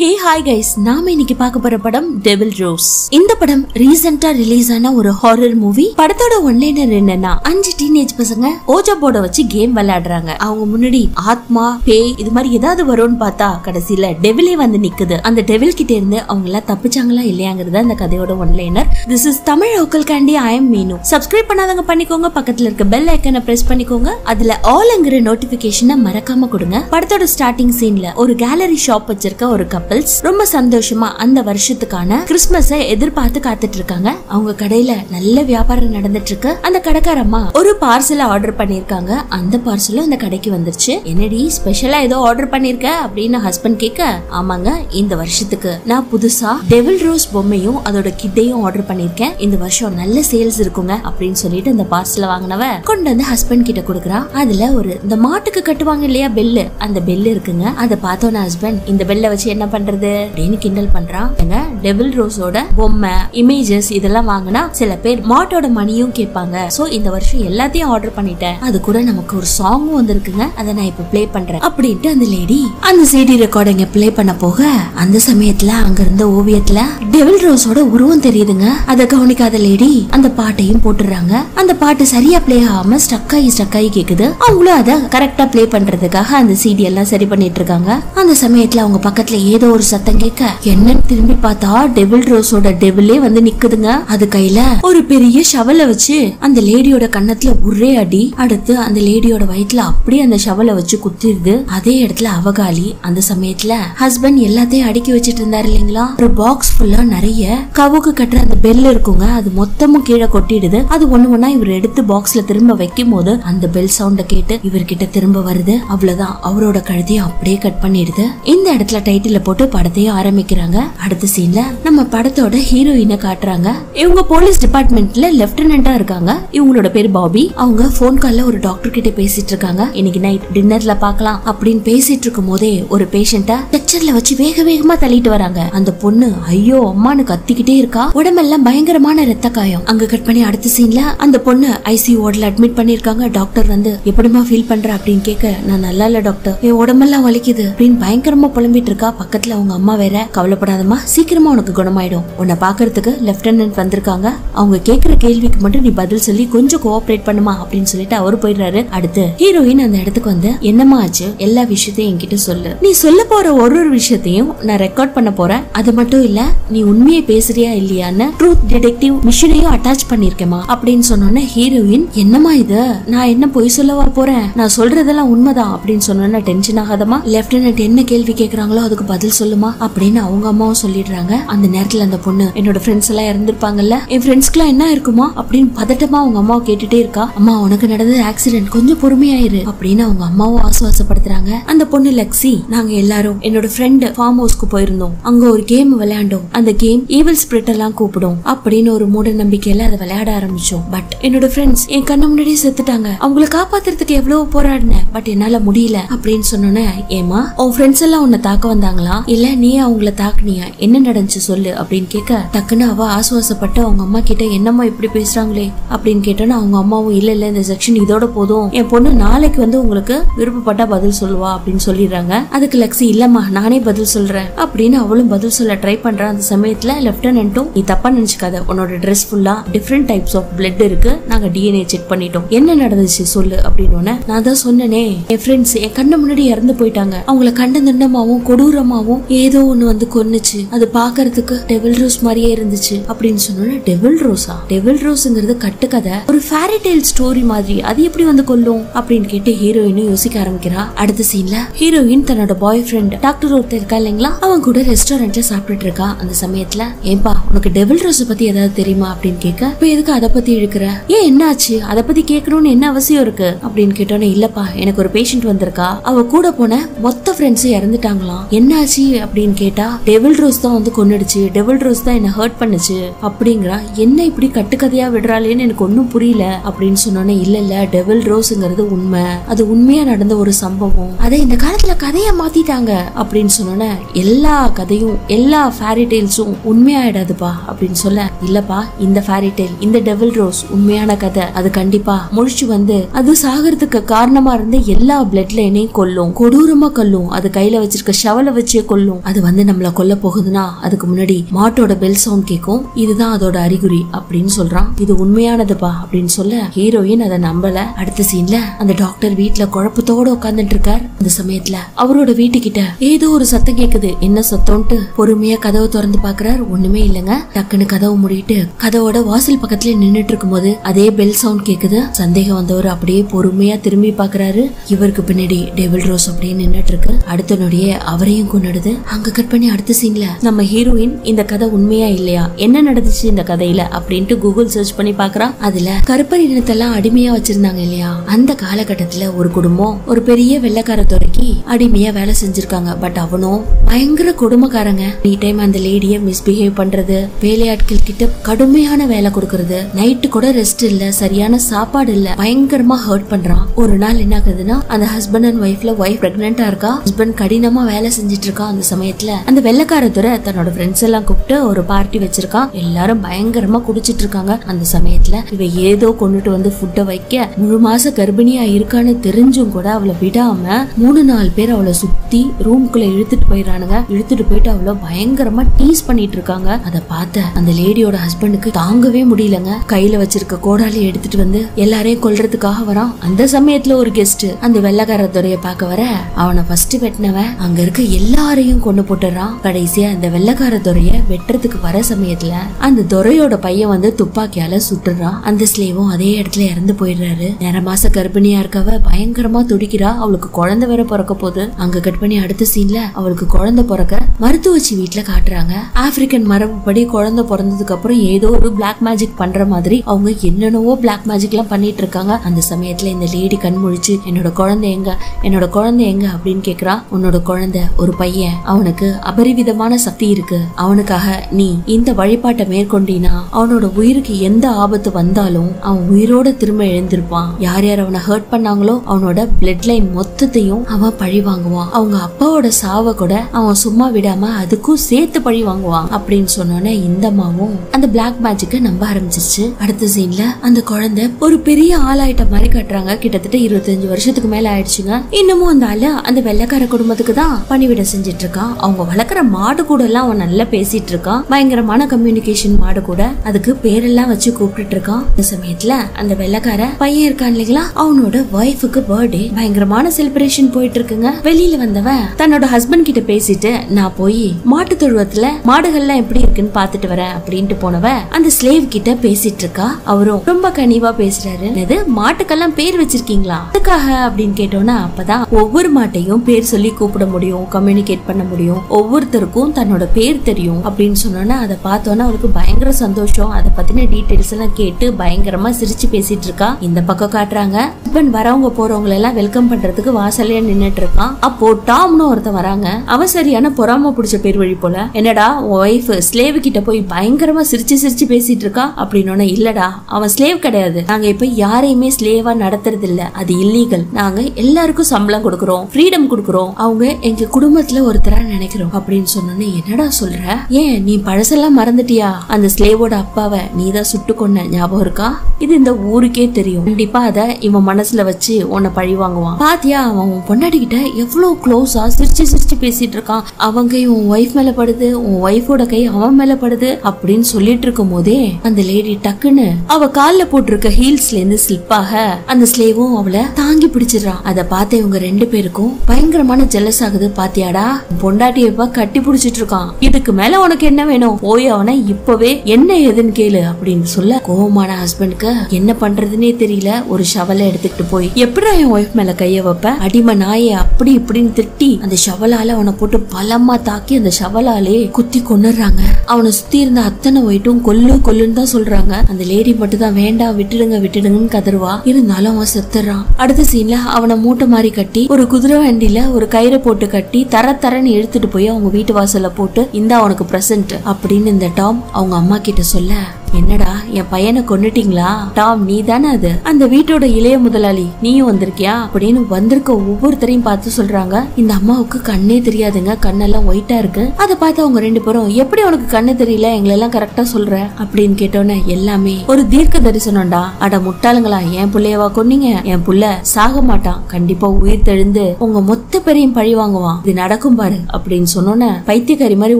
Hey hi guys நாம இன்னைக்கு பார்க்க போற படம் டெவில் ரோஸ் இந்த படம் ரீசெண்டா ரிலீஸ் ஆன ஒரு ஹாரர் மூவி படத்தோட ஒன்லைனர் என்னன்னா அஞ்சு டீனேஜ் பசங்க ஓஜா போர்டை வச்சு கேம் விளையாடுறாங்க. அவங்க முன்னாடி ஆத்மா பேய் இது மாதிரி ஏதாவது வரும்னு பார்த்தா கடைசியில டெவிலே வந்து நிக்குது. அந்த டெவில் கிட்ட இருந்து அவங்க எல்லாம் தப்பிச்சாங்களா இல்லையாங்கிறது அந்த கதையோட one liner. This is Tamil local candy I am Meenu. Subscribe பண்ணாதவங்க பண்ணிக்கோங்க. பக்கத்துல இருக்க பெல் ஐக்கனை பிரஸ் பண்ணிக்கோங்க. அதுல ஆல்ங்கிற நோட்டிபிகேஷனை மறக்காம கொடுங்க. படத்தோட ஸ்டார்டிங் சீன்ல ஒரு கேலரி ஷாப் வச்சிருக்க ஒரு கப் கப்பல்ஸ் ரொம்ப சந்தோஷமா அந்த வருஷத்துக்கான கிறிஸ்மஸ எதிர்பார்த்து காத்துட்டு இருக்காங்க அவங்க கடையில நல்ல வியாபாரம் நடந்துட்டு இருக்கு அந்த கடைக்காரம்மா ஒரு பார்சல் ஆர்டர் பண்ணிருக்காங்க அந்த பார்சலும் அந்த கடைக்கு வந்துருச்சு. என்னடி ஸ்பெஷலா ஏதோ ஆர்டர் பண்ணிருக்க? அப்படின்னு ஹஸ்பண்ட் கேட்க ஆமாங்க இந்த வருஷத்துக்கு நான் புதுசா டெவில் ரோஸ் பொம்மையும் அதோட கிட்டையும் ஆர்டர் பண்ணிருக்கேன் இந்த வருஷம் நல்ல சேல்ஸ் இருக்குங்க அப்படின்னு சொல்லிட்டு இந்த பார்சல வாங்கினவ கொண்டு வந்து ஹஸ்பண்ட் கிட்ட கொடுக்குறா அதுல ஒரு இந்த மாட்டுக்கு கட்டுவாங்க இல்லையா பெல்லு அந்த பெல்லு இருக்குங்க. அதை பார்த்தோன்னு ஹஸ்பண்ட் இந்த பெல்ல வச்சு என்ன பண்றது? அப்படின்னு கிண்டல் பண்றான். ஏங்க டெவில் ரோஸோட பொம்மை இமேஜஸ் இதெல்லாம் வாங்கினா சில பேர் மாட்டோட மணியும் கேட்பாங்க. சோ இந்த வருஷம் எல்லாத்தையும் ஆர்டர் பண்ணிட்டேன். அது கூட நமக்கு ஒரு சாங்கும் வந்திருக்குங்க. அதை நான் இப்ப ப்ளே பண்றேன். அப்படின்ட்டு அந்த லேடி அந்த சிடி ரெக்கார்டிங்க ப்ளே பண்ண போக அந்த சமயத்துல அங்க இருந்த ஓவியத்துல டெவில் ரோஸோட உருவம் தெரியுதுங்க. அதை கவனிக்காத லேடி அந்த பாட்டையும் போட்டுறாங்க அந்த பாட்டு சரியா ப்ளே ஆகாம ஸ்டக் ஆகி ஸ்டக் ஆகி கேக்குது. அவங்களும் அதை கரெக்டா ப்ளே பண்றதுக்காக அந்த சிடி எல்லாம் சரி பண்ணிட்டு இருக்காங்க. அந்த சமயத்துல அவங்க பக்கத்துல ஏதோ ஒரு சத்தம் கேட்க என்னன்னு திரும்பி பார்த்தா டெவில் ரோஸோட டெவிலே வந்து நிக்குதுங்க. அது கையில ஒரு பெரிய ஷவல வச்சு அந்த லேடியோட கன்னத்துல ஒரே அடி அடுத்து அந்த லேடியோட வயிற்றுல அப்படியே அந்த ஷவலை வச்சு குத்திடுது அதே இடத்துல அவகாலி அந்த சமயத்துல ஹஸ்பண்ட் எல்லாத்தையும் அடுக்கி வச்சிட்டு இருந்தாரு இல்லைங்களா? ஒரு பாக்ஸ் ஃபுல்லா நிறைய கவுக்கு கட்டுற அந்த பெல் இருக்குங்க. அது மொத்தமும் கீழே கொட்டிடுது. அது ஒண்ணு ஒண்ணா இவர் எடுத்து பாக்ஸ்ல திரும்ப வைக்கும் போது அந்த பெல் சவுண்ட கேட்டு இவர்கிட்ட திரும்ப வருது. அவ்வளவுதான். அவரோட கழுத்தையும் அப்படியே கட் பண்ணிடுது. இந்த இடத்துல டைட்டில போட்டு படத்தையும் ஆரம்பிக்கிறாங்க. அடுத்த சீன்ல நம்ம படத்தோட ஹீரோயினை காட்டுறாங்க. இவங்க போலீஸ் டிபார்ட்மெண்ட்ல லெப்டினண்டா இருக்காங்க. இவங்களோட பேர் பாபி. அவங்க போன் கால்ல ஒரு டாக்டர் கிட்ட பேசிட்டு இருக்காங்க. இன்னைக்கு நைட் டின்னர்ல பார்க்கலாம் அப்படின்னு பேசிட்டு இருக்கும் போதே ஒரு பேஷண்ட ஸ்ட்ரெச்சர்ல வச்சு வேக வேகமா தள்ளிட்டு வராங்க. அந்த பொண்ணு ஐயோ அம்மானு கத்திக்கிட்டே இருக்கா. உடம்பெல்லாம் பயங்கரமான ரத்த காயம் அங்க கட் பண்ணி அடுத்த சீன்ல அந்த பொண்ணு ஐசி வார்டுல அட்மிட் பண்ணிருக்காங்க டாக்டர் வந்து எப்படிமா ஃபீல் பண்ற? அப்படின்னு கேட்க நான் நல்லா இல்ல டாக்டர் என் உடம்பெல்லாம் வலிக்குது. அப்படின்னு பயங்கரமா புலம்பிட்டு இருக்கா. பக்கத்துல அவங்க அம்மா வேற கவலைப்படாதம்மா. சீக்கிரமா உனக்கு குணமாயிடும். உன்னை பாக்குறதுக்கு லெப்டினன்ட் வந்திருக்காங்க. அவங்க கேக்குற கேள்விக்கு மட்டும் நீ பதில் சொல்லி கொஞ்சம் கோஆபரேட் பண்ணுமா அப்படின்னு சொல்லிட்டு அவரு போயிடுறாரு. அடுத்து ஹீரோயின் அந்த இடத்துக்கு வந்து என்னம்மா ஆச்சு? எல்லா விஷயத்தையும் என்கிட்ட சொல்லு. நீ சொல்ல போற ஒரு ஒரு விஷயத்தையும் நான் ரெக்கார்ட் பண்ண போறேன். அது மட்டும் இல்ல நீ உண்மையை பேசுறியா இல்லையான்னு ட்ரூத் டிடெக்டிவ் மிஷினையும் அட்டாச் பண்ணிருக்கேமா அப்படின்னு சொன்னோன்னே ஹீரோயின் என்னம்மா இது? நான் என்ன பொய் சொல்லவா போறேன்? நான் சொல்றதெல்லாம் உண்மைதான். அப்படின்னு சொன்னோன்னா டென்ஷன் ஆகாதமா லெப்டினன்ட் என்ன கேள்வி கேட்கறாங்களோ அதுக்கு பதில் சொல்லுமா அப்படின்னு அவங்க அம்மாவும் சொல்லிடுறாங்க. அந்த நேரத்துல அந்த பொண்ணு என்னோட ஃப்ரெண்ட்ஸ் எல்லாம் இறந்துருப்பாங்கல்ல என் ஃப்ரெண்ட்ஸ்க்குலாம் என்ன இருக்குமா? அப்படின்னு பதட்டமா அவங்க அம்மாவை கேட்டுட்டே இருக்கா. அம்மா உனக்கு நடந்த ஆக்சிடென்ட் கொஞ்சம் பொறுமையாயிரு அப்படின்னு அவங்க அம்மாவும் ஆசுவாசப்படுத்துறாங்க. அந்த பொண்ணு லக்ஸி நாங்க எல்லாரும் என்னோட ஃப்ரெண்ட் ஃபார்ம் ஹவுஸ்க்கு போயிருந்தோம். அங்க ஒரு கேம் விளையாண்டோம். அந்த கேம் ஈவல் ஸ்பிரிட் எல்லாம் கூப்பிடும் அப்படின்னு ஒரு மூட நம்பிக்கையில அதை விளையாட ஆரம்பிச்சோம். பட் என்னோட ஃப்ரெண்ட்ஸ் என் கண்ணு முன்னாடியே செத்துட்டாங்க. அவங்கள காப்பாத்துறதுக்கு எவ்வளவு போராடினேன். பட் என்னால முடியல அப்படின்னு சொன்னோன்னே ஏமா உன் ஃப்ரெண்ட்ஸ் எல்லாம் உன்னை தாக்க வந்தாங்களா? இல்ல நீ அவங்கள தாக்குனியா? என்ன நடந்துச்சு சொல்லு அப்படின்னு கேட்க டக்குன்னு அவ ஆசுவாசப்பட்டு அவங்க அம்மா கிட்ட என்னம்மா இப்படி பேசுறாங்களே? அப்படின்னு கேட்டோன்னா அவங்க அம்மாவும் இல்ல இல்ல இந்த செக்ஷன் இதோட போதும். என் பொண்ணு நாளைக்கு வந்து உங்களுக்கு விருப்பப்பட்டா பதில் சொல்லுவா அப்படின்னு சொல்லிடுறாங்க. அதுக்கு லக்ஸி இல்லம்மா நானே பதில் சொல்றேன் அப்படின்னு அவளும் பதில் சொல்ல ட்ரை பண்றா. அந்த சமயத்துல லெப்டினன்ட்டும் நீ தப்பா நினைச்சுக்காத. உன்னோட ட்ரெஸ் ஃபுல்லா டிஃப்ரெண்ட் டைப்ஸ் ஆஃப் பிளட் இருக்கு. நாங்க டிஎன்ஏ செக் பண்ணிட்டோம். என்ன நடந்துச்சு சொல்லு அப்படின்னு நான் தான் சொன்னனே. என் ஃப்ரெண்ட்ஸ் என் கண்ணு முன்னாடி இறந்து போயிட்டாங்க. அவங்கள கண்ட நின்னமாவும் கொடூரமாவும் ஏதோ ஒண்ணு வந்து கொன்னுச்சு. அது பாக்குறதுக்கு டெவில் ரோஸ் மாதிரியே இருந்துச்சு. அப்படின்னு சொன்னோன்னா டெவில் ரோஸா டெவில் ரோஸ்ங்கிறது கட்டுக்கதை. ஒரு ஃபேரி டெய்ல் ஸ்டோரி மாதிரி. அது எப்படி வந்து கொல்லும்? அப்படின்னு கேட்டு ஹீரோயினும் யோசிக்க ஆரம்பிக்கிறா. அடுத்த சீன்ல ஹீரோயின் தன்னோட பாய் ஃப்ரெண்ட் டாக்டர் ஒருத்தர் இருக்கா இல்லைங்களா? அவன் கூட ரெஸ்டாரண்ட்ல சாப்பிட்டுட்டு இருக்கா. அந்த சமயத்துல ஏன்பா உனக்கு டெவில் ரோஸ் பத்தி ஏதாவது தெரியுமா? அப்படின்னு கேட்க இப்ப எதுக்கு அதை பத்தி இழுக்கிற? ஏன் என்ன ஆச்சு அதை பத்தி கேட்கணும்னு என்ன அவசியம் இருக்கு? அப்படின்னு கேட்டோன்னே இல்லப்பா எனக்கு ஒரு பேஷண்ட் வந்திருக்கா. அவ கூட போன மொத்த ஃப்ரெண்ட்ஸும் இறந்துட்டாங்களாம். என்னாச்சு அப்படின்னு கேட்டா டெவில் ரோஸ் தான் வந்து கொன்னுடுச்சு டெவில் ரோஸ் தான் என்ன ஹர்ட் பண்ணுச்சு அப்படிங்கிறா என்ன இப்படி கட்டுக்கதையா விடுறாளேன்னு எனக்கு ஒன்னும் புரியல அப்படின்னு சொன்னோன்னே இல்ல இல்ல டெவில் ரோஸ்ங்கிறது உண்மை. அது உண்மையா நடந்த ஒரு சம்பவம். அதை இந்த காலத்துல கதையை மாத்திட்டாங்க அப்படின்னு சொன்னோன்னே எல்லா கதையும் எல்லா ஃபேரி டெய்ல்ஸும் உண்மையாயிடாதுப்பா அப்படின்னு சொல்ல இல்லப்பா இந்த ஃபேரி டெய்ல் இந்த டெவில் ரோஸ் உண்மையான கதை. அது கண்டிப்பா முழிச்சு வந்து அது சாகிறதுக்கு காரணமா இருந்த எல்லா பிளட் லைனையும் கொல்லும். கொடூரமா கொல்லும். அது கையில வச்சிருக்க ஷவலை வச்சு கொல்லும் அது வந்து நம்மள கொல்ல போகுதுன்னா அதுக்கு முன்னாடி மாட்டோட பெல் சவுண்ட் கேட்கும். இதுதான் அதோட அறிகுறி அப்படின்னு சொல்றான். இது உண்மையானதுப்பா அப்படின்னு சொல்ல ஹீரோயின் அதை நம்பல. அடுத்த சீன்ல அந்த டாக்டர் வீட்டுல குழப்பத்தோட உட்கார்ந்துட்டு இருக்கார் அந்த சமயத்துல அவரோட வீட்டுக்கிட்ட ஏதோ ஒரு சத்தம் கேக்குது. என்ன சத்தம்ட்டு பொறுமையா கதவை திறந்து பாக்குறாரு ஒண்ணுமே இல்லைங்க. டக்குன்னு கதவை மூடிட்டு கதவோட வாசல் பக்கத்துல நின்னுட்டு இருக்கும்போது அதே பெல் சவுண்ட் கேக்குது. சந்தேகம் வந்தவர் அப்படியே பொறுமையா திரும்பி பாக்குறாரு இவருக்கு பின்னாடி டெவில் ரோஸ் அப்படியே நின்னுட்டு இருக்கு அடுத்த நொடியே அவரையும் கொண்டுடுது அங்க கட் பண்ணி அடுத்த சீன்ல நம்ம ஹீரோயின் இந்த கதை உண்மையா இல்லையா? என்ன நடந்துச்சு இந்த கதையில? அப்படின்ட்டு கூகுள் சர்ச் பண்ணி பாக்குறா. அதுல கருப்பர் இனத்தெல்லாம் அடிமையா வச்சிருந்தாங்க இல்லையா? அந்த காலகட்டத்துல ஒரு குடும்பம் ஒரு பெரிய வெள்ளக்கார துறைக்கு அடிமையா வேலை செஞ்சிருக்காங்க. பட் அவனும் பயங்கர கொடுமைக்காரங்க. நீ டைம் அந்த லேடிய மிஸ்பிஹேவ் பண்றது வேலையாட்கள் கிட்ட கடுமையான வேலை கொடுக்கறது நைட்டு கூட ரெஸ்ட் இல்ல சரியான சாப்பாடு இல்ல பயங்கரமா ஹர்ட் பண்றான். ஒரு நாள் என்ன ஆகுதுன்னா அந்த ஹஸ்பண்ட் அண்ட் ஒய்ஃப்ல ஒய்ஃப் பிரெக்னெண்டா இருக்கா? ஹஸ்பண்ட் கடினமா வேலை செஞ்சுட்டு இருக்கா? அந்த சமயத்துல அந்த வெள்ளக்கார துறை தன்னோட ஃப்ரெண்ட்ஸ் எல்லாம் கூப்பிட்டு ஒரு பார்ட்டி வச்சிருக்கான். எல்லாரும் பயங்கரமா குடிச்சிட்டு இருக்காங்க. அந்த சமயத்துல இவ ஏதோ கொண்டுட்டு வந்து ஃபுட்டை வைக்க முழு மாச கர்ப்பிணியா இருக்கான்னு தெரிஞ்சும் கூட அவளை விடாம மூணு நாலு பேர் அவளை சுத்தி ரூம்குள்ள இழுத்துட்டு போயிடறானுங்க. இழுத்துட்டு போயிட்டு அவளை பயங்கரமா டீஸ் பண்ணிட்டு இருக்காங்க. அதை பார்த்த அந்த லேடியோட ஹஸ்பண்டுக்கு தாங்கவே முடியலங்க. கையில வச்சிருக்க கோடாலி எடுத்துட்டு வந்து எல்லாரையும் கொல்றதுக்காக வரான். அந்த சமயத்துல ஒரு கெஸ்ட் அந்த வெள்ளக்கார துறைய பார்க்க வர அவனை ஃபர்ஸ்ட் வெட்டினவன். அங்க இருக்க எல்லாரும் எல்லாரையும் கொண்டு போட்டுறான் கடைசியா அந்த வெள்ளக்கார துறைய வெட்டுறதுக்கு வர சமயத்துல அந்த துறையோட பையன் வந்து துப்பாக்கியால சுட்டுறான் அந்த ஸ்லேவும் அதே இடத்துல இறந்து போயிடுறாரு. நேர மாச கர்ப்பிணியா இருக்கவ பயங்கரமா துடிக்கிறா. அவளுக்கு குழந்தை வேற பிறக்க போகுது. அங்க கட் பண்ணி அடுத்த சீன்ல அவளுக்கு குழந்தை பிறக்க மருத்துவச்சி வீட்டுல காட்டுறாங்க. ஆப்பிரிக்கன் மரபுப்படி குழந்தை பிறந்ததுக்கு அப்புறம் ஏதோ ஒரு பிளாக் மேஜிக் பண்ற மாதிரி அவங்க என்னென்னவோ பிளாக் மேஜிக் எல்லாம் பண்ணிட்டு இருக்காங்க. அந்த சமயத்துல இந்த லேடி கண் முழிச்சு என்னோட குழந்தை எங்க? என்னோட குழந்தை எங்க? அப்படின்னு கேக்குறா. உன்னோட குழந்தை ஒரு பையன். அவனுக்கு அபரிவிதமான சக்தி இருக்கு? அவனுக்காக நீ இந்த வழிபாட்டை மேற்கொண்டினா அவனோட உயிருக்கு எந்த ஆபத்து வந்தாலும் அவன் உயிரோட திரும்ப எழுந்திருப்பான். யார் யார் அவனை ஹர்ட் பண்ணாங்களோ அவனோட பிளட் லைன் மொத்தத்தையும் அவன் பழி வாங்குவான். அவங்க அப்பாவோட சாவை கூட அவன் சும்மா விடாம அதுக்கும் சேர்த்து பழி வாங்குவான் அப்படின்னு சொன்னோன்னே இந்த அம்மாவும் அந்த பிளாக் மேஜிக்க நம்ப ஆரம்பிச்சிருச்சு. அடுத்த சீன்ல அந்த குழந்தை ஒரு பெரிய ஆளாயிட்ட மாதிரி கட்டுறாங்க. கிட்டத்தட்ட இருபத்தஞ்சு வருஷத்துக்கு மேல ஆயிடுச்சுங்க. இன்னமும் அந்த ஆளு அந்த வெள்ளைக்கார குடும்பத்துக்கு தான் பணிவிட செஞ்சுட்டு இருக்கான் அவங்க வளர்க்குற மாடு கூட எல்லாம் அவன் நல்லா பேசிட்டு இருக்கான் பயங்கரமான கம்யூனிகேஷன் மாடு கூட. அதுக்கு பேரெல்லாம் வச்சு கூப்பிட்டு இருக்கான் இந்த சமயத்துல அந்த வெள்ளக்கார பையன் இருக்கான் இல்லைங்களா? அவனோட ஒய்ஃபுக்கு பர்த்டே பயங்கரமான செலிப்ரேஷன் போயிட்டு இருக்குங்க வெளியில வந்தவன் தன்னோட ஹஸ்பண்ட் கிட்ட பேசிட்டு நான் போய் மாட்டு தொழுவத்துல மாடுகள்லாம் எப்படி இருக்குன்னு பாத்துட்டு வரேன் அப்படின்ட்டு போனவ அந்த ஸ்லேவ் கிட்ட பேசிட்டு இருக்கா அவரும் ரொம்ப கனிவா பேசுறாரு. என்னது மாட்டுக்கெல்லாம் பேர் வச்சிருக்கீங்களா? அதுக்காக அப்படின்னு கேட்டோம்னா அப்பதான் ஒவ்வொரு மாட்டையும் பேர் சொல்லி கூப்பிட முடியும் கம்யூனிகேட் பண்ண முடியும். ஒவ்வொருத்தருக்கும் தன்னோட பேர் தெரியும் அப்படின்னு சொன்னோன்னா அதை பார்த்தோன்னா அவளுக்கு பயங்கர சந்தோஷம். அதை பத்தின டீட்டெயில்ஸ் எல்லாம் கேட்டு பயங்கரமா சிரிச்சு பேசிட்டு இருக்கா. இந்த பக்கம் காட்டுறாங்க. ஹஸ்பண்ட் வரவங்க போறவங்க எல்லாம் வெல்கம் பண்றதுக்கு வாசல்ல நின்னுட்டு இருக்கான். அப்போ டாம்னு ஒருத்தன் வராங்க. அவன் சரியான பொறாம பிடிச்ச பேர் வழி போல. என்னடா ஒய்ஃப் ஸ்லேவ் கிட்ட போய் பயங்கரமா சிரிச்சு சிரிச்சு பேசிட்டு இருக்கா? அப்படின்னு இல்லடா அவன் ஸ்லேவ் கிடையாது. நாங்க இப்ப யாரையுமே ஸ்லேவா நடத்துறது இல்ல அது இல்லீகல் நாங்க எல்லாருக்கும் சம்பளம் கொடுக்கறோம். ஃப்ரீடம் கொடுக்கறோம். அவங்க எங்க குடும்பத்துல ஒருத்தரா நினைக்கிறோம் அப்படின்னு சொன்னோன்னே என்னடா சொல்ற? ஏன் நீ பழசெல்லாம் மறந்துட்டியா? அந்த ஸ்லேவோட அப்பாவை நீ தான் சுட்டு கொன்ன ஞாபகம் இருக்கா? இது இந்த ஊருக்கே தெரியும். கண்டிப்பா அத இவன் மனசுல வச்சு உன்னை பழி வாங்குவான். பாத்தியா அவன் உன் பொண்டாட்டி கிட்ட எவ்வளவு க்ளோஸா சிரிச்சு சிரிச்சு பேசிட்டு இருக்கான். அவங்க உன் ஒய்ஃப் மேல படுது உன் ஒய்ஃபோட கை அவன் மேல படுது அப்படின்னு சொல்லிட்டு இருக்கும் போதே அந்த லேடி டக்குன்னு அவ கால்ல போட்டிருக்க ஹீல்ஸ்ல இருந்து ஸ்லிப் ஆக அந்த ஸ்லேவும் அவளை தாங்கி பிடிச்சிடுறான் அதை பார்த்த இவங்க ரெண்டு பேருக்கும் பயங்கரமான ஜெலஸ் ஆகுது. பாத்தியாடா? பொண்டாட்டியப்பா கட்டி புடிச்சிட்டு இருக்கான். இதுக்கு மேல உனக்கு என்ன வேணும்? போய் அவனை இப்பவே என்ன ஏதுன்னு கேளு அப்படின்னு சொல்ல கோவமான ஹஸ்பண்டுக்கு என்ன பண்றதுன்னே தெரியல. ஒரு ஷவலை எடுத்துக்கிட்டு போய் எப்படிடா என் ஒய்ஃப் மேல கைய வைப்ப? அடிமை நாயை அப்படி இப்படின்னு திட்டி அந்த ஷவலால அவனை போட்டு பலமா தாக்கி அந்த ஷவலாலே குத்தி கொன்னுடுறாங்க. அவனை சுத்தி இருந்த அத்தனை ஒயிட்டும் கொல்லு கொல்லுன்னு தான் சொல்றாங்க. அந்த லேடி மட்டும் தான் வேண்டாம் விட்டுடுங்க விட்டுடுங்கன்னு கதறுவா. இருந்தாலும் அவன் செத்துறான் அடுத்த சீன்ல அவனை மூட்டை மாதிரி கட்டி ஒரு குதிரை வண்டியில ஒரு கயிறை போட்டு கட்டி தர தரன்னு எடுத்துட்டு போய் அவங்க வீட்டு வாசல்ல போட்டு இந்த அவனுக்கு பிரசன்ட் அப்படின்னு இந்த டாம் அவங்க அம்மா கிட்ட சொல்ல என்னடா என் பையனை கொண்டுட்டீங்களா டாம் நீ தானே அது? அந்த வீட்டோட இளைய முதலாளி நீயும் வந்திருக்கியா? அப்படின்னு வந்திருக்க ஒவ்வொருத்தரையும் பார்த்து சொல்றாங்க. இந்த அம்மாவுக்கு கண்ணே தெரியாதுங்க கண்ணெல்லாம் ஒயிட்டா இருக்கு. அதை பார்த்து அவங்க ரெண்டு பேரும் எப்படி உனக்கு கண்ணு தெரியல? எங்களை எல்லாம் கரெக்டா சொல்ற? அப்படின்னு கேட்டோன்னே எல்லாமே ஒரு தீர்க்க தரிசனம்டா. அட முட்டாளுங்களா என் பிள்ளையவா கொன்னீங்க? என் புள்ள சாக மாட்டான். கண்டிப்பா உயிர் தெழுந்து உங்க மொத்த பேரையும் பழி வாங்குவான். இது நடக்கும் பாரு அப்படின்னு சொன்னோன்னே பைத்தியக்காரி மாதிரி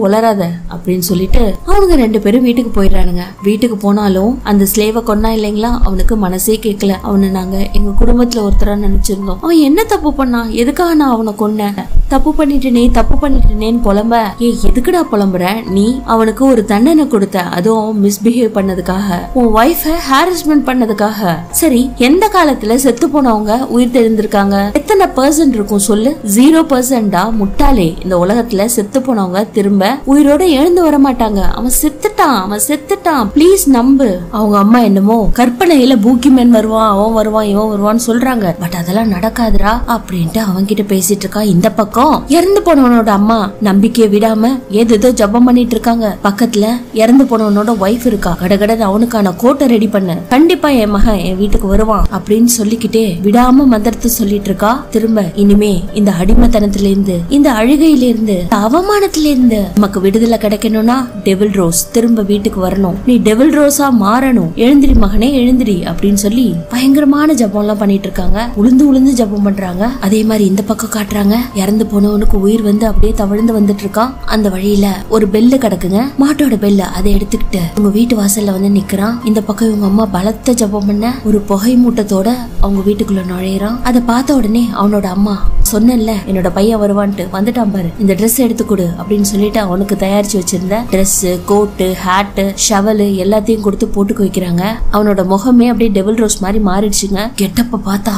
உளராத அப்படின்னு சொல்லிட்டு அவனுங்க ரெண்டு பேரும் வீட்டுக்கு போயிடுறானுங்க. வீட்டுக்கு போனாலும் அந்த ஸ்லேவை கொண்டா இல்லைங்களா? அவனுக்கு மனசே கேட்கல. அவனை நாங்க எங்க குடும்பத்துல ஒருத்தரா நினைச்சிருந்தோம். அவன் என்ன தப்பு பண்ணா எதுக்காக நான் அவனை கொன்னேன்? தப்பு பண்ணிட்டேனே தப்பு பண்ணிட்டேனேன்னு புலம்ப ஏ எதுக்குடா புலம்புற? நீ அவனுக்கு ஒரு தண்டனை கொடுத்த அதுவும் மிஸ்பிஹேவ் பண்ணதுக்காக. உன் ஒய்ஃப ஹாரஸ்மெண்ட் பண்ணதுக்காக. சரி எந்த காலத்துல செத்து போனவங்க உயிர் தெரிந்திருக்காங்க எத்தனை பர்சன்ட் இருக்கும் சொல்லு? ஜீரோ பர்சன்டா முட்டாளே. இந்த உலகத்துல செத்து போனவங்க திரும்ப உயிரோட எழுந்து வர மாட்டாங்க. அவன் செத்துட்டான் அவன் செத்துட்டான். ப்ளீஸ் நம்பு. அவங்க அம்மா என்னமோ கற்பனையில பூக்கிமேன் வருவான் அவன் வருவான் இவன் வருவான்னு சொல்றாங்க. பட் அதெல்லாம் நடக்காதுடா அப்படின்ட்டு அவன் கிட்ட பேசிட்டு இருக்கா இந்த பக்கம். இறந்து போனவனோட அம்மா நம்பிக்கையை விடாம ஏதேதோ ஜபம் பண்ணிட்டு இருக்காங்க. பக்கத்துல இறந்து போனவனோட ஒய்ஃப் இருக்கா. கடகடன்னு அவனுக்கான கோட்டை ரெடி பண்ண. கண்டிப்பா என் மகன் என் வீட்டுக்கு வருவான் அப்படின்னு சொல்லிக்கிட்டே விடாம மந்திரத்தை சொல்லிட்டு இருக்கா. திரும்ப இனிமே இந்த அடிமைத்தனத்துல இருந்து இந்த அழுகையில இருந்து அவமானத்துல இருந்து நமக்கு விடுதலை கிடைக்கணும்னா டெவில் ரோஸ் திரும்ப வீட்டுக்கு வரணும். நீ டெவில் ரோஸா மாறணும். எழுந்திரி மகனே எழுந்திரி அப்படின்னு சொல்லி பயங்கரமான ஜபம் எல்லாம் பண்ணிட்டு இருக்காங்க. உளுந்து உளுந்து ஜபம் பண்றாங்க. அதே மாதிரி இந்த பக்கம் காட்டுறாங்க. இறந்து போனவனுக்கு உயிர் வந்து அப்படியே தவழ்ந்து வந்துட்டு இருக்கான் அந்த வழியில ஒரு பெல்லு கிடக்குங்க. மாட்டோட பெல்லு அதை எடுத்துக்கிட்டு உங்க வீட்டு வாசல்ல வந்து நிக்கிறான். இந்த பக்கம் இவங்க அம்மா பலத்த ஜபம் பண்ண ஒரு புகை மூட்டத்தோட அவங்க வீட்டுக்குள்ள நுழையிறான். அதை பார்த்த உடனே அவனோட அம்மா சொன்னேன்ல என்னோட பையன் வருவான்ட்டு. வந்துட்டான் பாரு. இந்த ட்ரெஸ் எடுத்து கொடு அப்படின்னு சொல்லிட்டு அவனுக்கு தயாரிச்சு வச்சிருந்த ட்ரெஸ் கோட்டு ஹேட்டு ஷவலு எல்லாத்தையும் கொடுத்து போட்டுக்க வைக்கிறாங்க. அவனோட முகமே அப்படியே டெவில் ரோஸ் மாதிரி மாறிடுச்சுங்க. கெட்டப்ப பார்த்தா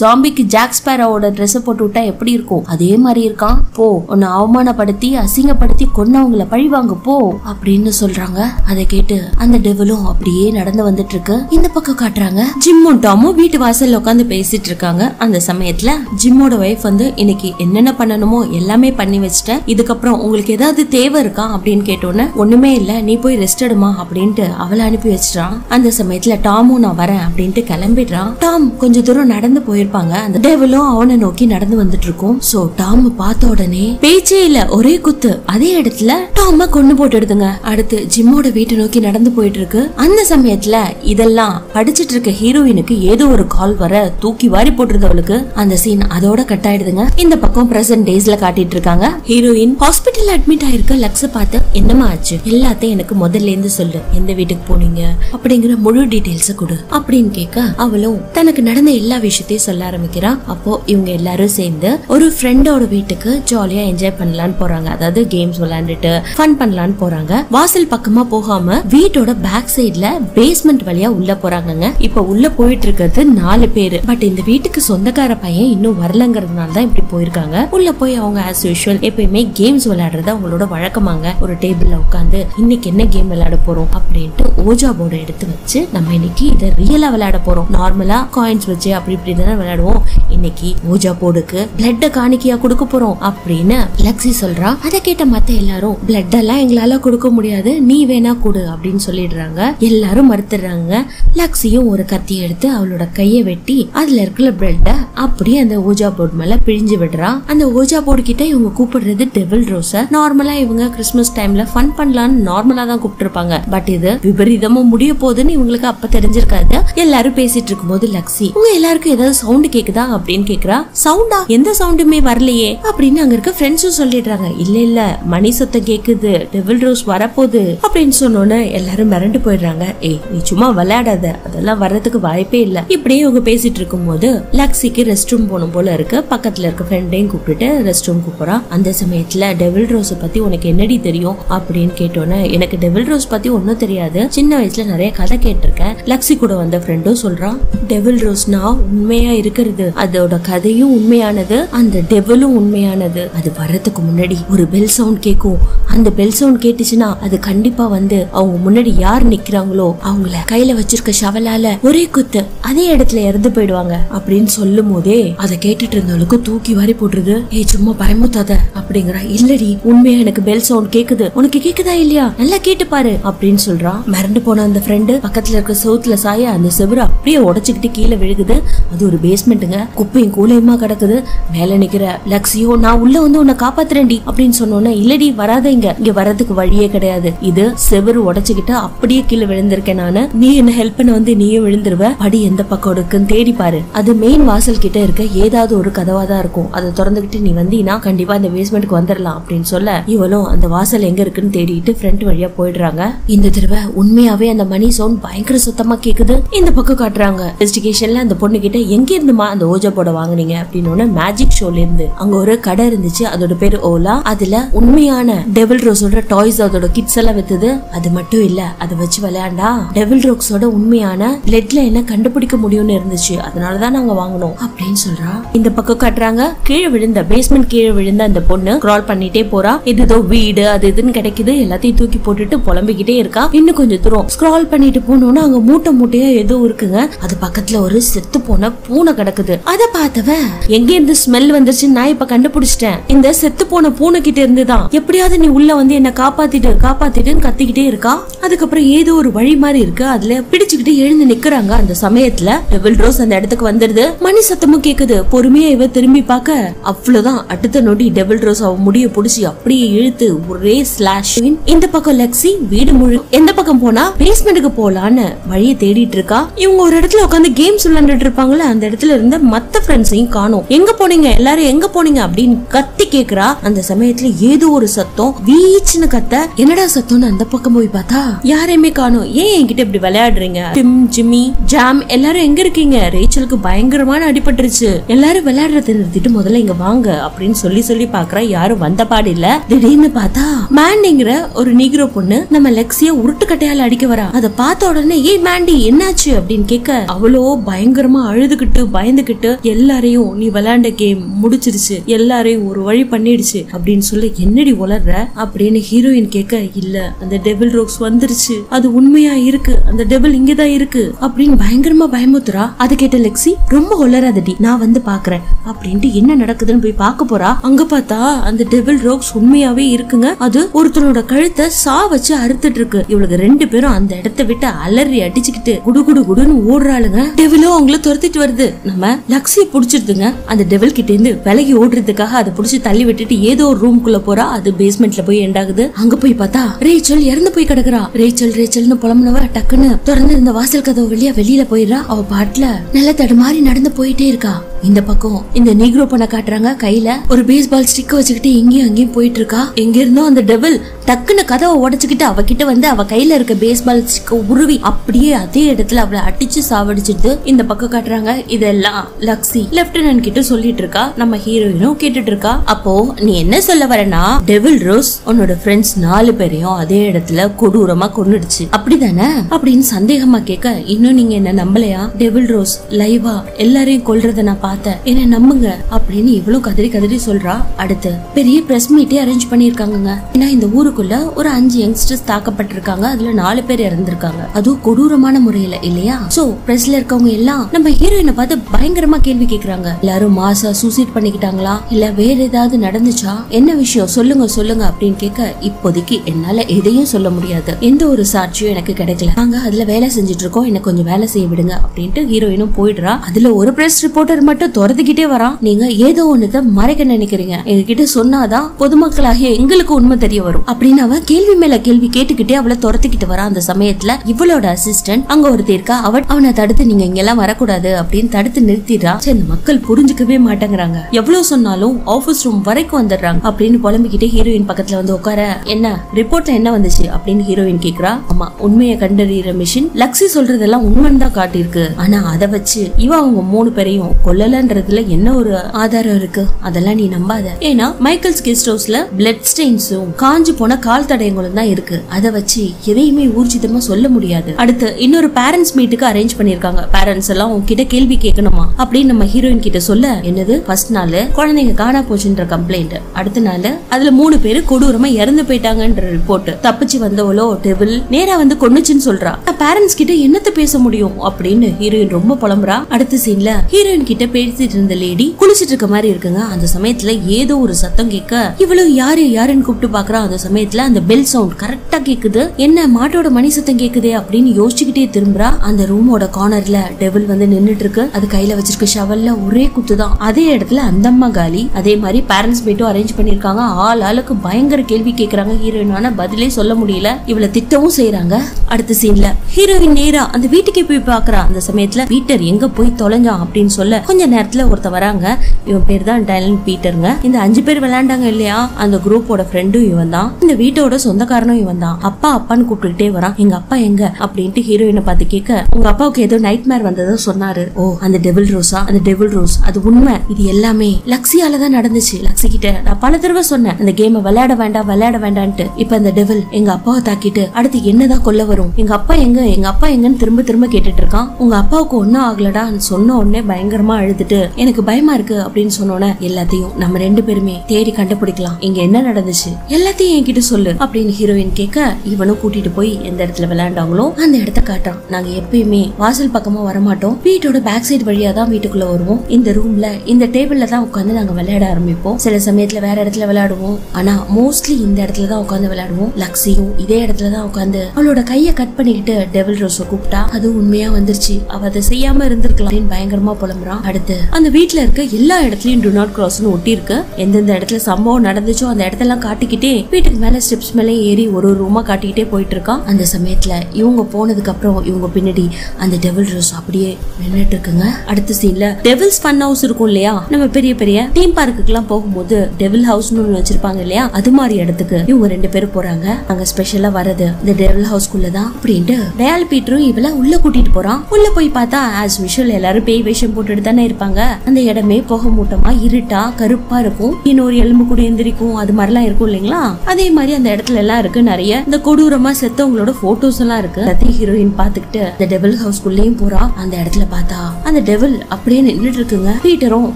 ஜாம்பிக்கு ஜாக் ஸ்பேரோட ட்ரெஸ் போட்டு விட்டா எப்படி இருக்கும்? அதே மாதிரி மாதிரி இருக்கான். போ உன்னை அவமானப்படுத்தி அசிங்கப்படுத்தி கொன்னவங்கள பழி வாங்க போ அப்படின்னு சொல்றாங்க. அதை கேட்டு அந்த டெவலும் அப்படியே நடந்து வந்துட்டு இருக்கு இந்த பக்கம் காட்டுறாங்க. ஜிம்மும் டாமும் வீட்டு வாசல்ல உட்காந்து பேசிட்டு இருக்காங்க. அந்த சமயத்துல ஜிம்மோட ஒய்ஃப் வந்து இன்னைக்கு என்னென்ன பண்ணணுமோ எல்லாமே பண்ணி வச்சுட்டேன். இதுக்கப்புறம் உங்களுக்கு ஏதாவது தேவை இருக்கா? அப்படின்னு கேட்டோன்னே ஒண்ணுமே இல்ல. நீ போய் ரெஸ்ட் எடுமா? அப்படின்ட்டு அவளை அனுப்பி வச்சிட்டான். அந்த சமயத்துல டாமும் நான் வரேன். அப்படின்ட்டு கிளம்பிடுறான். டாம் கொஞ்ச தூரம் நடந்து போயிருப்பாங்க. அந்த டேவலும் அவனை நோக்கி நடந்து வந்துட்டு இருக்கும் சோ டாம் பார்த்த உடனே பேச்சே இல்ல ஒரே குத்து. அதே இடத்துல டாம கொண்டு போட்டுடுதுங்க அடுத்து ஜிம்மோட வீட்டை நோக்கி நடந்து போயிட்டு இருக்கு. அந்த சமயத்துல இதெல்லாம் படிச்சிட்டு இருக்க ஹீரோயினுக்கு ஏதோ ஒரு கால் வர தூக்கி வாரி போட்டுருந்தவளுக்கு அந்த சீன் அதோட கட் ஆயிடுதுங்க. இந்த பக்கம் பிரசன்ட் டேஸ்ல காட்டிட்டு இருக்காங்க. ஹீரோயின் ஹாஸ்பிட்டல் அட்மிட் ஆயிருக்க லக்ஸ் பார்த்து என்னமா ஆச்சு? எல்லாத்தையும் எனக்கு முதல்ல இருந்து சொல்லு. எந்த வீட்டுக்கு போனீங்க? அப்படிங்கிற முழு டீடைல்ஸ் கொடு. அப்படின்னு கேட்க அவளும் தனக்கு நடந்த எல்லா விஷயத்தையும் சொல்ல ஆரம்பிக்கிறா. அப்போ இவங்க எல்லாரும் சேர்ந்து ஒரு ஃப்ரெண்டோட வீட்டுக்கு ஜாலியா என்ஜாய் பண்ணலான்னு போறாங்க. அதாவது கேம்ஸ் விளையாண்டுட்டு ஃபன் பண்ணலான்னு போறாங்க. வாசல் பக்கமா போகாம வீட்டோட பேக் சைடுல பேஸ்மெண்ட் வழியா உள்ள போறாங்கங்க. இப்ப உள்ள போயிட்டு இருக்கிறது நாலு பேரு. பட் இந்த வீட்டுக்கு சொந்தக்கார பையன் இன்னும் வரலங்கிறதுனால தான் இப்படி போயிருக்காங்க. உள்ள போய் அவங்க ஆஸ் யூஷுவல் எப்பயுமே கேம்ஸ் விளையாடுறது அவங்களோட வழக்கமாங்க. ஒரு டேபிள்ல உட்காந்து இன்னைக்கு என்ன கேம் விளையாட போறோம் அப்படின்ட்டு ஓஜா போர்டை எடுத்து வச்சு நம்ம இன்னைக்கு இதை ரியலா விளையாட போறோம். நார்மலா காயின்ஸ் வச்சு அப்படி இப்படி தானே விளையாடுவோம். இன்னைக்கு ஓஜா போர்டுக்கு பிளட்ட காணிக்கையா கூட கொடுக்க போறோம் அப்படின்னு லக்ஸி சொல்றா. அதை கேட்ட மத்த எல்லாரும் பிளட் எல்லாம் எங்களால கொடுக்க முடியாது. நீ வேணா கொடு அப்படின்னு சொல்லிடுறாங்க. எல்லாரும் மறுத்துடுறாங்க. லக்ஸியும் ஒரு கத்தி எடுத்து அவளோட கைய வெட்டி அதுல இருக்கிற பிளட்ட அப்படியே அந்த ஓஜா போர்டு மேல பிழிஞ்சு விடுறா. அந்த ஓஜா போர்டு கிட்ட இவங்க கூப்பிடுறது டெவில் ரோஸ நார்மலா இவங்க கிறிஸ்மஸ் டைம்ல ஃபன் பண்ணலாம்னு நார்மலா தான் கூப்பிட்டுருப்பாங்க. பட் இது விபரீதமா முடிய போகுதுன்னு இவங்களுக்கு அப்ப தெரிஞ்சிருக்காது. எல்லாரும் பேசிட்டு இருக்கும்போது லக்ஸி உங்க எல்லாருக்கும் ஏதாவது சவுண்ட் கேக்குதா? அப்படின்னு கேக்குறா. சவுண்டா எந்த சவுண்டுமே வரலையே. அப்படின்னு அங்க இருக்க ஃப்ரெண்ட்ஸும் சொல்லிடுறாங்க. இல்ல இல்ல மணி சத்தம் கேக்குது. டெவில் ரோஸ் வரப்போகுது. அப்படின்னு சொன்னோன்னே எல்லாரும் மிரண்டு போயிடுறாங்க. ஏய் நீ சும்மா விளையாடாத. அதெல்லாம் வர்றதுக்கு வாய்ப்பே இல்ல. இப்படியே இவங்க பேசிட்டு இருக்கும்போது லக்ஸிக்கு ரெஸ்ட் ரூம் போகணும் போல இருக்கு. பக்கத்துல இருக்க ஃப்ரெண்டையும் கூப்பிட்டுட்டு ரெஸ்ட் ரூம் கூப்பிடுறா அந்த சமயத்துல டெவில் ரோஸை பத்தி உனக்கு என்னடி தெரியும்? அப்படின்னு கேட்டோன்னே எனக்கு டெவில் ரோஸ் பத்தி ஒன்னும் தெரியாது. சின்ன வயசுல நிறைய கதை கேட்டிருக்கேன். லக்ஸி கூட வந்த ஃப்ரெண்டும் சொல்றான் டெவில் ரோஸ்னா உண்மையா இருக்கிறது. அதோட கதையும் உண்மையானது. அந்த டெவிலும் உண்மையானது. அது வர்றதுக்கு முன்னாடி ஒரு பெல் சவுண்ட் கேட்கும் அந்த பெல் சவுண்ட் கேட்டுச்சுன்னா அது கண்டிப்பா வந்து அவங்க முன்னாடி யார் நிக்கிறாங்களோ அவங்கள கையில வச்சிருக்க ஷவலால ஒரே குத்து அதே இடத்துல இறந்து போயிடுவாங்க. அப்படின்னு சொல்லும் போதே அதை கேட்டுட்டு இருந்தவளுக்கு தூக்கி வாரி போட்டுருது. ஏய் சும்மா பயமுத்தாத அப்படிங்கிறா. இல்லடி உண்மையா எனக்கு பெல் சவுண்ட் கேக்குது. உனக்கு கேக்குதா இல்லையா? நல்லா கேட்டு பாரு அப்படின்னு சொல்றா. சொல்றான் மிரண்டு போன அந்த ஃப்ரெண்டு பக்கத்துல இருக்க சவுத்துல சாய அந்த செவுரு அப்படியே உடச்சுக்கிட்டு கீழே விழுகுது. அது ஒரு பேஸ்மெண்ட்டுங்க குப்பையும் கூலையுமா கிடக்குது. மேல நிக்கிற ஐயோ நான் உள்ள வந்து உன்னை காப்பாத்துறேன்டி அப்படின்னு சொன்னோன்னே இல்லடி வராத இங்க. இங்க வர்றதுக்கு வழியே கிடையாது. இது செவுரு உடைச்சுக்கிட்டு அப்படியே கீழே விழுந்திருக்கேன் நானு. நீ என்ன ஹெல்ப் பண்ண வந்து நீயும் விழுந்துருவ. படி எந்த பக்கம் இருக்குன்னு தேடி பாரு. அது மெயின் வாசல் கிட்ட இருக்க ஏதாவது ஒரு கதவா தான் இருக்கும். அதை திறந்துகிட்டு நீ வந்தீங்கன்னா கண்டிப்பா இந்த பேஸ்மெண்ட்க்கு வந்துடலாம் அப்படின்னு சொல்ல இவளும் அந்த வாசல் எங்க இருக்குன்னு தேடிட்டு ஃப்ரண்ட் வழியா போயிடுறாங்க. இந்த தடவை உண்மையாவே அந்த மணி சவுண்ட் பயங்கர சுத்தமா கேக்குது. இந்த பக்கம் காட்டுறாங்க. இன்வெஸ்டிகேஷன்ல அந்த பொண்ணு கிட்ட எங்க இருந்துமா அந்த ஓஜா போட வாங்குனீங்க? அப்படின்னு மேஜிக் ஷோல இருந்து. அங்க ஒரு கடை இருந்துச்சு அதோட பேரு ஓலா. அதுல உண்மையான டெவில் ரோஸோட டாய்ஸ் அதோட கிட்ஸ் எல்லாம் வித்துது. அது மட்டும் இல்ல அதை வச்சு விளையாண்டா. டெவில் ரோக்ஸோட உண்மையான பிளட்ல என்ன கண்டுபிடிக்க முடியும்னு இருந்துச்சு. அதனாலதான் நாங்க வாங்கினோம். அப்படின்னு சொல்றா. இந்த பக்கம் காட்டுறாங்க. கீழே விழுந்த பேஸ்மெண்ட் கீழே விழுந்த அந்த பொண்ணு கிரால் பண்ணிட்டே போறா. இது ஏதோ வீடு அது இதுன்னு கிடைக்குது. எல்லாத்தையும் தூக்கி போட்டுட்டு புலம்பிக்கிட்டே இருக்கா. இன்னும் கொஞ்சம் தூரம் ஸ்க்ரால் பண்ணிட்டு போனோம்னா அங்க மூட்டை மூட்டையா ஏதோ இருக்குங்க. அது பக்கத்துல ஒரு செத்து போன பூனை கிடக்குது. அதை பார்த்தவ எங்க இருந்து ஸ்மெல் வந்துருச்சு நான் இப்ப கண்டுபிடிச்சிட்டேன். இந்த செத்து போன பூனை கிட்ட இருந்து தான் எப்படியாவது நீ உள்ள வந்து என்ன காப்பாத்திட்டு காப்பாத்திட்டுன்னு கத்திக்கிட்டே இருக்கா? அதுக்கப்புறம் ஏதோ ஒரு வழி மாதிரி இருக்கு. அதுல பிடிச்சுக்கிட்டு எழுந்து நிக்கிறாங்க அந்த சமயத்துல. டெபிள் ரோஸ் அந்த இடத்துக்கு வந்துருது. மணி சத்தமும் கேக்குது. பொறுமையா இவ திரும்பி பார்க்க அவ்வளவுதான். அடுத்த நொடி டெபிள் ரோஸ் அவ முடிய புடிச்சு அப்படியே இழுத்து ஒரே ஸ்லாஷ் இந்த பக்கம் லெக்ஸி வீடு முழு எந்த பக்கம் போனா? பேஸ்மெண்ட்டுக்கு போலான்னு வழியை தேடிட்டு இருக்கா. இவங்க ஒரு இடத்துல உட்காந்து கேம்ஸ் விளையாண்டுட்டு இருப்பாங்களே அந்த இடத்துல இருந்த மத்த ஃப்ரெண்ட்ஸையும் காணும். எங்க போனீங்க? எல்லாரும் எங்க போனீங்க? அப்படின்னு கத்தி கேக்குறா. அந்த சமயத்துல ஏதோ ஒரு சத்தம். வீச்சுன்னு கத்த. என்னடா சத்தம்னு அந்த பக்கம் போய் பார்த்தா? யாரையுமே காணும். ஏன் என்கிட்ட இப்படி விளையாடுறீங்க? டிம் ஜிம்மி ஜாம் எல்லாரும் எங்க இருக்கீங்க? ரேச்சலுக்கு பயங்கரமான அடிபட்டுருச்சு. எல்லாரும் விளையாடுறத நிறுத்திட்டு முதல்ல இங்க வாங்க அப்படின்னு சொல்லி சொல்லி பாக்குறா. யாரும் வந்த பாடு இல்ல. திடீர்னு பார்த்தா மேண்டிங்கிற ஒரு நீக்ரோ பொண்ணு நம்ம லெக்ஸிய உருட்டு கட்டையால அடிக்க வரா. அத பார்த்த உடனே ஏய் மேண்டி என்னாச்சு? அப்படின்னு கேட்க அவ்வளோ பயங்கரமா அழுதுகிட்டு பயந்துகிட்டு எல்லாரையும் நீ விளையாண்ட கேம் முடிச்சிருச்சு. எல்லாரையும் ஒரு வழி பண்ணிடுச்சு அப்படின்னு சொல்ல என்னடி உளர்ற? அப்படின்னு ஹீரோயின் கேட்க இல்ல அந்த டெபிள் ரோக்ஸ் வந்துருச்சு. அது உண்மையா இருக்கு? அந்த டெபிள் இங்கதான் இருக்கு. அப்படின்னு பயங்கரமா பயமுத்துறா. அதை கேட்ட லெக்ஸி ரொம்ப உளராதடி நான் வந்து பாக்குறேன். அப்படின்ட்டு என்ன நடக்குதுன்னு போய் பார்க்க போறா? அங்க பார்த்தா அந்த டெபிள் ரோக்ஸ் உண்மையாவே இருக்குங்க. அது ஒருத்தனோட கழுத்தை சா வச்சு அறுத்துட்டு இருக்கு. இவளுக்கு ரெண்டு பேரும் அந்த இடத்த விட்டு அலறி அடிச்சுக்கிட்டு குடு குடு குடுன்னு ஓடுறாளுங்க. டெவிலும் அவங்கள துரத்திட்டு வருது. நம்ம லக்ஸிய புடிச்சிருதுங்க. அந்த டெவில் கிட்ட இருந்து விலகி ஓடுறதுக்காக அதை பிடிச்சி தள்ளி விட்டுட்டு ஏதோ ஒரு ரூம்குள்ள போறா. அது பேஸ்மெண்ட்ல போய் எண்டாகுது அங்க போய் பார்த்தா ரேச்சல் இறந்து போய் கிடக்குறா. ரேச்சல் ரேச்சல்னு புலம்புனவ டக்குன்னு திறந்து இருந்த வாசல் கதவு வழியா வெளியில போயிடுறா. அவ பாட்டுல நல்ல தடுமாறி நடந்து போயிட்டே இருக்கா. இந்த பக்கம் இந்த நீக்ரோ பண்ண காட்டுறாங்க கையில. ஒரு பேஸ்பால் ஸ்டிக் வச்சுக்கிட்டு எங்கேயும் அங்கேயும் போயிட்டு இருக்கா. எங்க இருந்தோ அந்த டெவில் டக்குன்னு கதவை உடச்சுக்கிட்டு அவகிட்ட வந்து அவ கையில இருக்க பேஸ்பால் ஸ்டிக்க உருவி அப்படியே அதே இடத்துல அவளை அடிச்சு சாவடிச்சிட்டு இந்த பக்கம் காட்டுறாங்க. இதெல்லாம் லக்ஸி. லெப்டினன்ட் கிட்ட சொல்லிட்டு இருக்கா. நம்ம ஹீரோ ஹீரோயினும் கேட்டுட்டு இருக்கா அப்போ நீ என்ன சொல்ல வரனா டெவில் ரோஸ் உன்னோட ஃப்ரெண்ட்ஸ் நாலு பேரையும் அதே இடத்துல கொடூரமா கொண்டுடுச்சு அப்படிதானே? அப்படின்னு சந்தேகமா கேட்க இன்னும் நீங்க என்ன நம்பலையா? டெவில் ரோஸ் லைவா எல்லாரையும் கொல்றத நான் பார்த்தேன். என்ன நம்புங்க அப்படின்னு இவ்வளவு கதறி கதறி சொல்றா. அடுத்து பெரிய பிரஸ் மீட்டே அரேஞ்ச் பண்ணிருக்காங்க ஏன்னா இந்த ஊருக்குள்ள ஒரு அஞ்சு யங்ஸ்டர்ஸ் தாக்கப்பட்டிருக்காங்க. அதுல நாலு பேர் இறந்திருக்காங்க. அதுவும் கொடூரமான முறையில இல்லையா? சோ பிரஸ்ல இருக்கவங்க எல்லாம் நம்ம ஹீரோயினை பார்த்து பயங்கரமா கேள்வி கேக்குறாங்க. எல்லாரும் மாசா சூசைட் பண்ணிக்கிட்டாங்க. பண்ணிக்கிட்டாங்களா இல்ல வேற ஏதாவது நடந்துச்சா? என்ன விஷயம்? சொல்லுங்க சொல்லுங்க அப்படின்னு கேட்க இப்போதைக்கு என்னால எதையும் சொல்ல முடியாது. எந்த ஒரு சாட்சியும் எனக்கு கிடைக்கல. நாங்க அதுல வேலை செஞ்சுட்டு இருக்கோம் எனக்கு கொஞ்சம் வேலை செய்ய விடுங்க அப்படின்ட்டு ஹீரோயினும் போயிடுறா. அதுல ஒரு பிரஸ் ரிப்போர்ட்டர் மட்டும் துரத்துக்கிட்டே வரான் நீங்க ஏதோ ஒண்ணுத மறைக்க நினைக்கிறீங்க. எங்ககிட்ட சொன்னாதான் பொதுமக்களாகிய எங்களுக்கு உண்மை தெரிய வரும். அப்படின்னு அவ கேள்வி மேல கேள்வி கேட்டுக்கிட்டே அவளை துரத்துக்கிட்டு வரா. அந்த சமயத்துல இவளோட அசிஸ்டன்ட் அங்க ஒருத்தி இருக்கா. அவ அவனை தடுத்து நீங்க இங்க எல்லாம் வரக்கூடாது அப்படின்னு தடுத்து நிறுத்திடுறா. சரி இந்த மக்கள் புரிஞ்சுக்கவே மாட்டேங்கிறாங்க. எவ்வளவு சொன்னாலும் ஆபீஸ் ரூம் வரைக்கும் வந்துடுறாங்க அப்படின்னு புலம்பிக்கிட்டே ஹீரோயின் பக்கத்துல வந்து உட்கார என்ன ரிப்போர்ட்ல என்ன வந்துச்சு? அப்படின்னு ஹீரோயின் கேக்குறா. ஆமா உண்மையை கண்டறிகிற மிஷின் லக்ஸி சொல்றதெல்லாம் உண்மைன்னு தான் காட்டியிருக்கு. ஆனா அதை வச்சு இவ அவங்க மூணு பேரையும் கொல்லலன்றதுல என்ன ஒரு ஆதாரம் இருக்கு? அதெல்லாம் நீ நம்பாத. ஏன்னா மைக்கேல்ஸ் கெஸ்ட் ஹவுஸ்ல பிளட் ஸ்டெயின்ஸும் காஞ்சு போன கால் தடயங்களும் தான் இருக்கு. அதை வச்சு எதையுமே ஊர்ஜிதமா சொல்ல முடியாது. அடுத்து இன்னொரு பேரண்ட்ஸ் மீட்டுக்கு அரேஞ்ச் பண்ணிருக்காங்க பேரண்ட்ஸ் எல்லாம் உன்கிட்ட கேள்வி கேட்கணுமா? அப்படின்னு நம்ம ஹீரோயின் கிட்ட சொல்ல என்னது ஃபர்ஸ்ட் நாள் குழந்தைங்க காணா போச்சுன்ற கம்ப்ளைண்ட் அடுத்த நாள் அதுல மூணு பேர் கொடூரமா இறந்து போயிட்டாங்கன்ற ரிப்போர்ட் தப்பிச்சு வந்தவளோ டெவில் நேரா வந்து கொன்னுச்சுன்னு சொல்றா. பேரண்ட்ஸ் கிட்ட என்னத்த பேச முடியும்? அப்படின்னு ஹீரோயின் ரொம்ப புலம்புறா. அடுத்த சீன்ல ஹீரோயின் கிட்ட பேசிட்டு இருந்த லேடி குளிச்சிட்டு இருக்க மாதிரி இருக்குங்க. அந்த சமயத்துல ஏதோ ஒரு சத்தம் கேட்க இவ்வளவு யாரு யாருன்னு கூப்பிட்டு பாக்குறா. அந்த சமயத்துல அந்த பெல் சவுண்ட் கரெக்டா கேக்குது. என்ன மாட்டோட மணி சத்தம் கேக்குது அப்படின்னு யோசிச்சுக்கிட்டே திரும்புறா. அந்த ரூமோட கார்னர்ல டெவில் வந்து நின்னுட்டு இருக்கு. அது கையில வச்சிருக்க ஷவல்ல ஒரே குத்து தான் அதே இடத்துல அந்த அம்மா காலி அதே மாதிரி பேரண்ட்ஸ் மீட்டும் அரேஞ்ச் பண்ணிருக்காங்க ஆள் ஆளுக்கு பயங்கர கேள்வி கேக்குறாங்க. ஹீரோயினான பதிலே சொல்ல முடியல. இவளை திட்டவும் செய்யறாங்க அடுத்த சீன்ல ஹீரோயின் நேரா அந்த வீட்டுக்கே போய் பாக்குறா அந்த சமயத்துல பீட்டர் எங்க போய் தொலைஞ்சான் அப்படின்னு சொல்ல கொஞ்ச நேரத்துல ஒருத்த வராங்க. இவன் பேர் தான் டைலன் பீட்டருங்க. இந்த அஞ்சு பேர் விளையாண்டாங்க இல்லையா? அந்த குரூப்போட ஃப்ரெண்டும் இவன் தான். இந்த வீட்டோட சொந்தக்காரனும் இவன் தான். அப்பா அப்பான்னு கூப்பிட்டுக்கிட்டே வரான். எங்க அப்பா எங்க? அப்படின்ட்டு ஹீரோயினை பார்த்து கேட்க உங்க அப்பாவுக்கு ஏதோ நைட் மேர் வந்ததா சொன்னாரு. ஓ அந்த டெபிள் ரோஸா அந்த டெபிள் ரோஸ் அது உண்மை. இது எல்லாமே. லக்ஸியால தான் நடந்துச்சு. லக்ஸி கிட்ட நான் பல தடவை சொன்னேன் அந்த கேமை விளையாட வேண்டாம் விளையாட வேண்டான்ட்டு. இப்ப அந்த டெவல் எங்க அப்பாவை தாக்கிட்டு அடுத்து என்னதான் கொல்ல வரும்? எங்க அப்பா எங்க எங்க அப்பா எங்கன்னு திரும்ப திரும்ப கேட்டுட்டு இருக்கான் உங்க அப்பாவுக்கு ஒன்னும் ஆகலடா சொன்ன உடனே பயங்கரமா அழுதுட்டு எனக்கு பயமா இருக்கு அப்படின்னு சொன்னோன்னே எல்லாத்தையும் நம்ம ரெண்டு பேருமே தேடி கண்டுபிடிக்கலாம். இங்க என்ன நடந்துச்சு? எல்லாத்தையும் என்கிட்ட சொல்லு அப்படின்னு ஹீரோயின் கேட்க இவனும் கூட்டிட்டு போய் எந்த இடத்துல விளையாண்டாங்களோ அந்த இடத்த காட்டான். நாங்க எப்பயுமே வாசல் பக்கமா வரமாட்டோம். வீட்டோட பேக் சைடு வழியா தான் வீட்டுக்குள்ள வருவோம். இந்த ரூம்ல இந்த டேபிள்ல தான் உட்காந்து நாங்கள் விளையாட ஆரம்பிப்போம். சில சமயத்தில் வேற இடத்துல விளையாடுவோம். ஆனால் மோஸ்ட்லி இந்த இடத்துல தான் உட்காந்து விளையாடுவோம். லக்ஸியும் இதே இடத்துல தான் உட்காந்து அவளோட கையை கட் பண்ணிக்கிட்டு டெவில் ரோஸை கூப்பிட்டா அது உண்மையா வந்துருச்சு. அவ அதை செய்யாம இருந்திருக்கலாம். அப்படின்னு பயங்கரமா புலம்புறான் அடுத்து அந்த வீட்டுல இருக்க எல்லா இடத்துலயும் டு நாட் கிராஸ்னு ஒட்டி இருக்கு எந்தெந்த இடத்துல சம்பவம் நடந்துச்சோ அந்த இடத்தெல்லாம் காட்டிக்கிட்டே வீட்டுக்கு மேல ஸ்டெப்ஸ் மேலே ஏறி ஒரு ஒரு ரூமா காட்டிக்கிட்டே போயிட்டு இருக்கான் அந்த சமயத்துல இவங்க போனதுக்கு அப்புறம் இவங்க பின்னாடி அந்த டெவில் ரோஸ் அப்படியே நின்றுட்டு இருக்குங்க. அடுத்த சீன்ல டெவில்ஸ் ஃபன் ஹவுஸ் இருக்கும் இல்லையா? நம்ம பெரிய பெரிய தீம் பார்க்குக்கெல்லாம் போகும்போது டெவில் ஹவுஸ்னு ஒன்று வச்சிருப்பாங்க இல்லையா? அது மாதிரி இடத்துக்கு இவங்க ரெண்டு பேரும் போறாங்க. அங்க ஸ்பெஷலா வர்றது. இந்த டெவில் ஹவுஸ்க்குள்ள தான் அப்படின்ட்டு டயால் பீட்டரும் இவள உள்ள கூட்டிட்டு போறான். உள்ள போய் பார்த்தா ஆஸ் விஷுவல் எல்லாரும் பேய் வேஷம் போட்டுட்டு தானே இருப்பாங்க. அந்த இடமே போக மூட்டமா இருட்டா கருப்பா இருக்கும். இன்னொரு எலும்பு கூட எந்திரிக்கும். அது மாதிரிலாம் இருக்கும் இல்லைங்களா? அதே மாதிரி அந்த இடத்துல எல்லாம் இருக்கு நிறைய. இந்த கொடூரமா செத்தவங்களோட போட்டோஸ் எல்லாம் இருக்கு. எல்லாத்தையும் ஹீரோயின் பாத்துக்கிட்டு இந்த டெவில் ஹவுஸ்க்குள்ளேயும் போறா. அந்த இடத்துல பார்த்தா அந்த டெவில் அப்படியே நின்னுட்டு இருக்குங்க. பீட்டரும்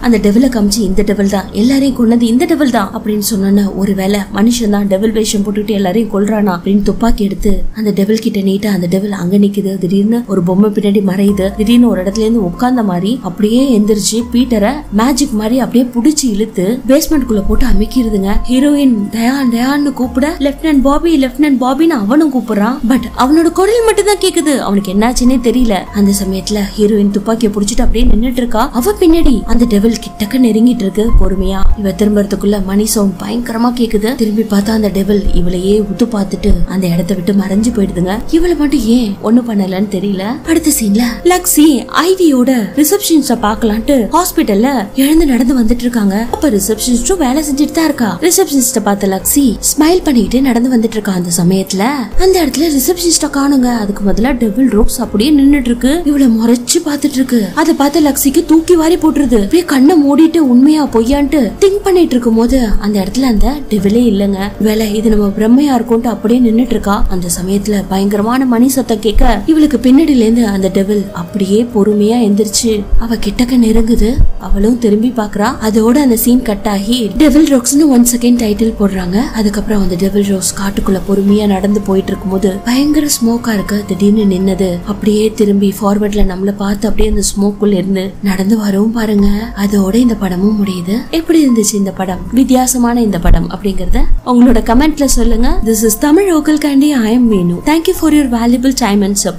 அந்த டெவில காமிச்சு இந்த டெவல் தான். எல்லாரையும் கொன்னது இந்த டெவல் தான் அப்படின்னு சொன்னோன்னு ஒருவேளை மனுஷன் தான் டெவல் வேஷம் போட்டுட்டு எல்லாரையும் கொள்றானா அப்படின்னு துப்பாக்கி எடுத்து அந்த டெவல் கிட்ட நீட்டா அந்த டெவல் அங்க நிக்குது. திடீர்னு ஒரு பொம்மை பின்னாடி மறையுது. திடீர்னு ஒரு இடத்துல இருந்து உட்கார்ந்த மாதிரி அப்படியே எந்திரிச்சு பீட்டரை மேஜிக் மாதிரி அப்படியே புடிச்சு இழுத்து பேஸ்மெண்ட் குள்ள போட்டு அமைக்கிறதுங்க. ஹீரோயின் டயான் டயான்னு கூப்பிட லெப்டினன்ட் பாபி லெப்டினன்ட் பாபின்னு அவனும் கூப்பிடுறான். பட் அவனோட குரல் மட்டும் தான் கேக்குது. அவனுக்கு என்னாச்சுன்னே தெரியல. அந்த சமயத்துல ஹீரோயின் துப்பாக்கியை புடிச்சிட்டு அப்படியே நின்னுட்டு இருக்கா. அவ பின்னாடி அந்த டெவல் கிட்டக்க நெருங்கிட்டு இருக்கு பொறுமையா இவ திரும்பறதுக்குள்ள மணி சவுண்ட் பயங்கரமா கேக்குது. திரும்பி பார்த்தா அந்த டெவில் இவளையே உத்து பார்த்துட்டு அந்த இடத்த விட்டு மறைஞ்சு போயிடுதுங்க. இவளை மட்டும் ஏன் ஒண்ணு பண்ணலன்னு தெரியல. அடுத்த சீன்ல லக்ஸி ஐவியோட ரிசப்ஷனிஸ்ட பாக்கலான்ட்டு ஹாஸ்பிட்டல்ல எழுந்து நடந்து வந்துட்டு இருக்காங்க அப்ப ரிசப்ஷனிஸ்டும் வேலை செஞ்சுட்டு தான் இருக்கா. ரிசப்ஷனிஸ்ட பார்த்த லக்ஸி ஸ்மைல் பண்ணிக்கிட்டே நடந்து வந்துட்டு இருக்கா அந்த சமயத்துல அந்த இடத்துல ரிசப்ஷனிஸ்ட காணுங்க. அதுக்கு முதல்ல டெவில் ரோக்ஸ் அப்படியே நின்னுட்டு இருக்கு இவளை முறைச்சு பாத்துட்டு இருக்கு அதை பார்த்த லக்ஸிக்கு தூக்கி வாரி போட்டுருது. அப்படியே கண்ணை மூடிட்டு உண்மையா பொய்யான்ட்டு திங்க் பண்ணிட்டு இருக்கும் போது அந்த இடத்துல அந்த டெவிலே இல்லைங்க. வேலை இது நம்ம பிரம்மையா இருக்கும்ட்டு அப்படியே நின்னுட்டு இருக்கா அந்த சமயத்துல பயங்கரமான மணி சத்தம் கேட்க இவளுக்கு பின்னாடில இருந்து அந்த டெவில் அப்படியே பொறுமையா எந்திரிச்சு அவ கிட்டக்க நெருங்குது. அவளும் திரும்பி பாக்குறா. அதோட அந்த சீன் கட் ஆகி டெவில் ரோக்ஸ்னு ஒன் செகண்ட் டைட்டில் போடுறாங்க. அதுக்கப்புறம் அந்த டெவில் ரோஸ் காட்டுக்குள்ள பொறுமையா நடந்து போயிட்டு இருக்கும்போது பயங்கர ஸ்மோக்கா இருக்கு. திடீர்னு நின்னது. அப்படியே திரும்பி ஃபார்வர்ட்ல நம்மள பார்த்து அப்படியே அந்த ஸ்மோக்குள்ள இருந்து நடந்து வரவும் பாருங்க. அதோட இந்த படமும் முடியுது. எப்படி இருந்துச்சு இந்த படம்? வித்தியாசமான இந்த படம் அப்படிங்கறத உங்களோட கமெண்ட்ல சொல்லுங்க. This is Tamil local candy I am Meenu thank you for your valuable time and support